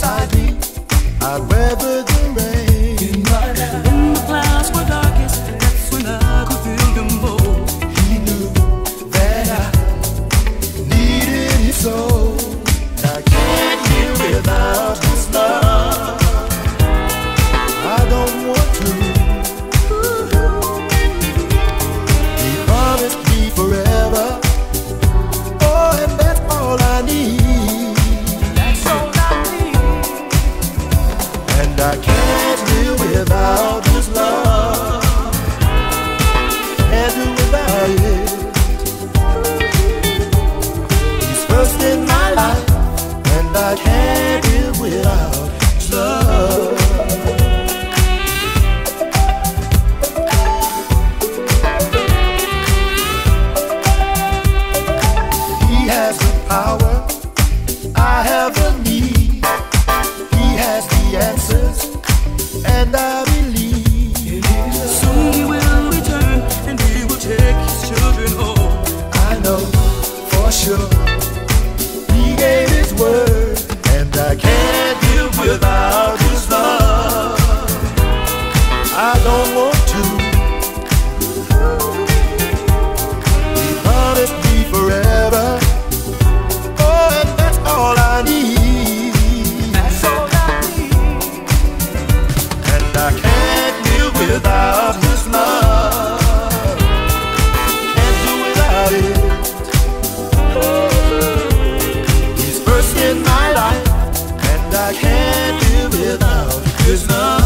beside. I'd rather. I can't do without this love. Can't do without it. He's first in my life, and I can't. without His love. Can't do without it. He's first in my life, and I can't do without His love.